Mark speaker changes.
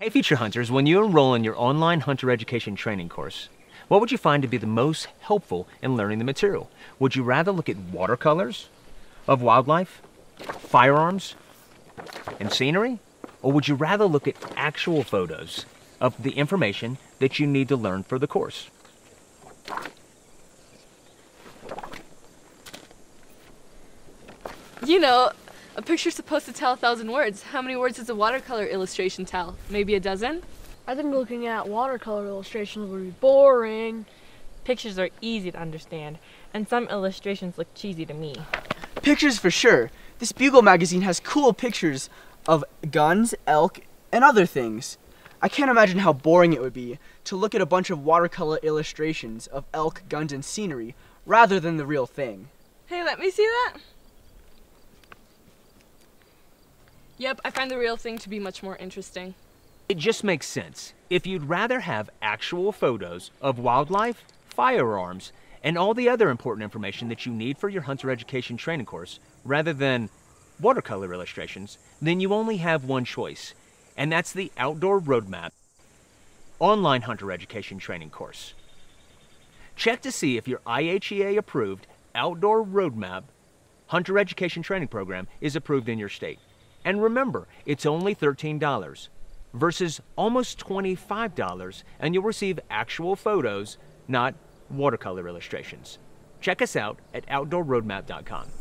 Speaker 1: Hey future hunters, when you enroll in your online hunter education training course, what would you find to be the most helpful in learning the material? Would you rather look at watercolors of wildlife, firearms, and scenery? Or would you rather look at actual photos of the information that you need to learn for the course?
Speaker 2: You know, a picture's supposed to tell a thousand words. How many words does a watercolor illustration tell? Maybe a dozen?
Speaker 3: I think looking at watercolor illustrations would be boring.
Speaker 4: Pictures are easy to understand, and some illustrations look cheesy to me.
Speaker 5: Pictures for sure. This Bugle magazine has cool pictures of guns, elk, and other things. I can't imagine how boring it would be to look at a bunch of watercolor illustrations of elk, guns, and scenery rather than the real thing.
Speaker 2: Hey, let me see that. Yep, I find the real thing to be much more interesting.
Speaker 1: It just makes sense. If you'd rather have actual photos of wildlife, firearms, and all the other important information that you need for your hunter education training course, rather than watercolor illustrations, then you only have one choice, and that's the Outdoor Roadmap online hunter education training course. Check to see if your IHEA approved Outdoor Roadmap hunter education training program is approved in your state. And remember, it's only $13 versus almost $25, and you'll receive actual photos, not watercolor illustrations. Check us out at OutdoorRoadmap.com.